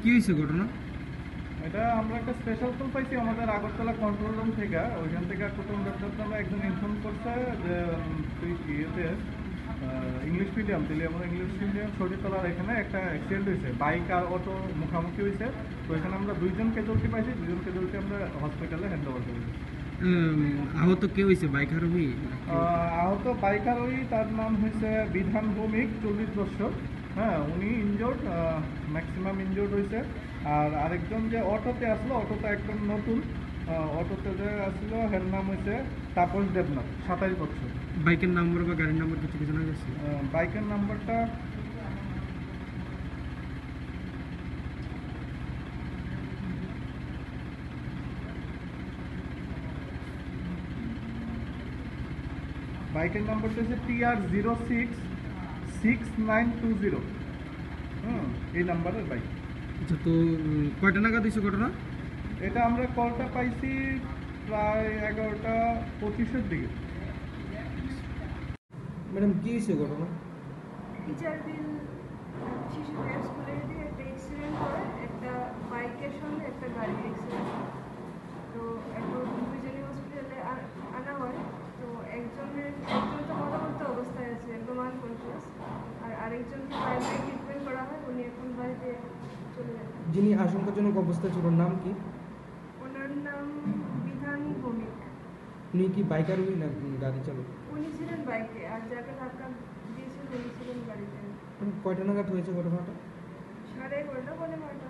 কি হয়েছে ঘটনা? এটা আমরা একটা স্পেশাল কল পাইছি আমাদের আগরতলা কন্ট্রোল রুম থেকে। ওইখান থেকে কুটুম ডক্টর নামে একজন ইনফর্ম করছে যে তুই ইয়েতে ইংলিশ মিডিয়াম দিলি আমরা ইংলিশ মিডিয়াম শরীরতলার এখানে একটা অ্যাক্সিডেন্ট হয়েছে। বাইক আর অটো মুখামুখি হয়েছে। তো এখানে আমরা দুইজন ক্যাজুয়ালিটি পাইছি। দুজন ক্যাজুয়ালিটি আমরা হসপিটালে হ্যান্ড ওভার করেছি। আহত কে হয়েছে? বাইক আরোহী আহত বাইকার ওই তার নাম হয়েছে বিধান ভৌমিক চল্লিশ বছর। হ্যাঁ উনি ইনজোর্ড ম্যাক্সিমাম ইনজোর্ড হয়েছে আর আরেকজন যে অটোতে আসলো অটোটা একদম নতুন অটোতে যে আসলো হের নাম হয়েছে তাপস দেবনাথ সাতাইশ বছর। বাইকের নাম্বার বা গাড়ির নাম্বার কিছু কিছু জানা গেছে? বাইকের নাম্বারটা বাইকের নাম্বারটা হচ্ছে T R zero six six nine two zero hmm এই নাম্বারের বাইক। আচ্ছা তো কয়টা নাগাদ হয়েছে ঘটনা? এটা আমরা কলটা পাইছি প্রায় এগারোটা পঁচিশের দিকে। ম্যাডাম কী হয়েছে ঘটনা? টিচার বিল শিশুদের স্কুলে দিয়ে একটা অ্যাক্সিডেন্ট করে একটা বাইকের সঙ্গে একটা গাড়ির অ্যাক্সিডেন্ট তো এখন দুজনই হসপিটালে আনা হয় তো একজনের একজন তো মতামত অবস্থায় আছে একদম আনকনসিয়াস আর আরেকজনকে প্রাইমারি ট্রিটমেন্ট করা হয় উনি এখন বাড়িতে চলে যান আশঙ্কাজনক অবস্থায় ছিল নাম কি? ওনার নাম বিধানী ভৌমিক। উনি কি বাইকার উনি না গাড়ি চালক? উনি ছিলেন বাইকে আর যাকে ধাক্কা দিয়েছিলেন উনি ছিলেন গাড়িতে। কয়টা নাগাদ হয়েছে ঘটনাটা? সাড়ে এগারোটা বলে বারোটা